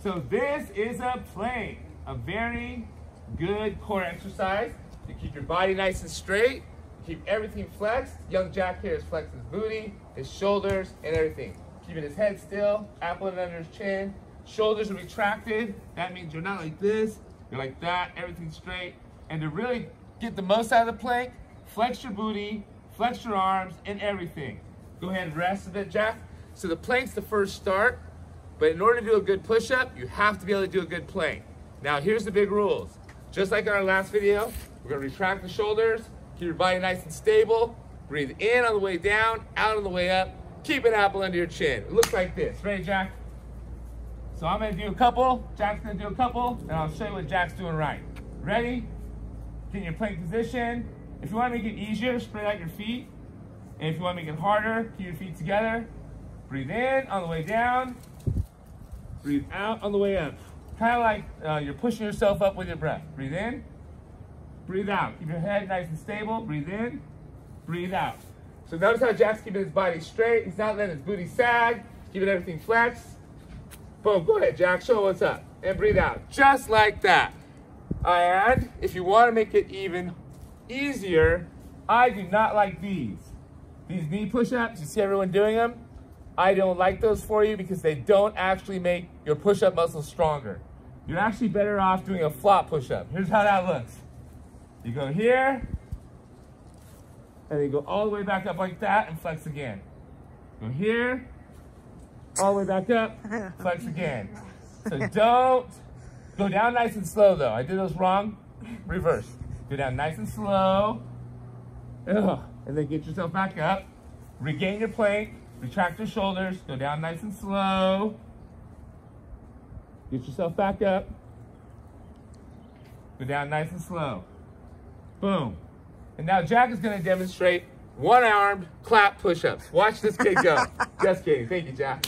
So this is a plank, a very good core exercise to keep your body nice and straight, keep everything flexed. Young Jack here is flexing his booty, his shoulders, and everything. Keeping his head still, apple under his chin. Shoulders are retracted. That means you're not like this, you're like that, everything's straight. And to really get the most out of the plank, flex your booty, flex your arms, and everything. Go ahead and rest a bit, Jack. So the plank's the first start, but in order to do a good push-up, you have to be able to do a good plank. Now here's the big rules. Just like in our last video, we're gonna retract the shoulders, keep your body nice and stable, breathe in on the way down, out on the way up, keep an apple under your chin. It looks like this. Ready, Jack? So I'm gonna do a couple, Jack's gonna do a couple, and I'll show you what Jack's doing right. Ready? Get in your plank position. If you wanna make it easier, spread out your feet. And if you wanna make it harder, keep your feet together. Breathe in on the way down. Breathe out on the way up. Kind of like uh, you're pushing yourself up with your breath. Breathe in. Breathe out. Keep your head nice and stable. Breathe in. Breathe out. So notice how Jack's keeping his body straight. He's not letting his booty sag. Keeping everything flexed. Boom. Go ahead, Jack. Show what's up. And breathe out. Just like that. And if you want to make it even easier, I do not like these. These knee push-ups, you see everyone doing them? I don't like those for you because they don't actually make your push-up muscles stronger. You're actually better off doing a flop push-up. Here's how that looks. You go here, and then you go all the way back up like that and flex again. Go here, all the way back up, flex again. So don't go down nice and slow though. I did those wrong. Reverse. Go down nice and slow. Ugh. And then get yourself back up. Regain your plank. Retract your shoulders. Go down nice and slow. Get yourself back up. Go down nice and slow. Boom. And now Jack is going to demonstrate one-armed clap push-ups. Watch this kid go. Just kidding. Thank you, Jack.